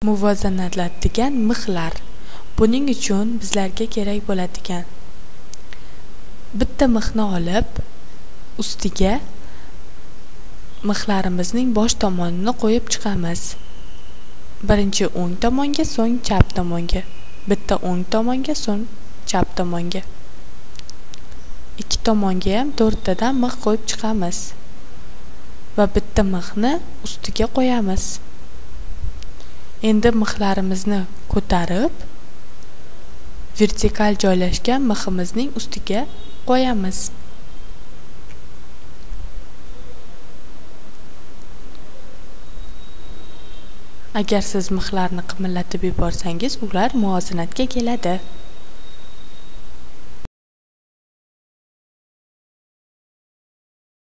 muvozanatlaydigan mixlar. Buning uchun bizlarga kerak bo'ladigan bitta mixni olib ustiga mixlarimizning bosh tomonini qo'yib chiqamiz. Birinchi o'ng tomonga so'ng chap tomonga. Bitta o'ng tomonga so'ng chap tomonga. Ikki tomonga ham to'rttadan mix qo'yib chiqamiz va bitta mixni ustiga qo'yamiz. Endi mixlarimizni ko'tarib vertikal joylashgan miximizning ustiga qo'yamiz. Agar siz mixlarni qimillatib yuborsangiz ular muvozanatga keladi.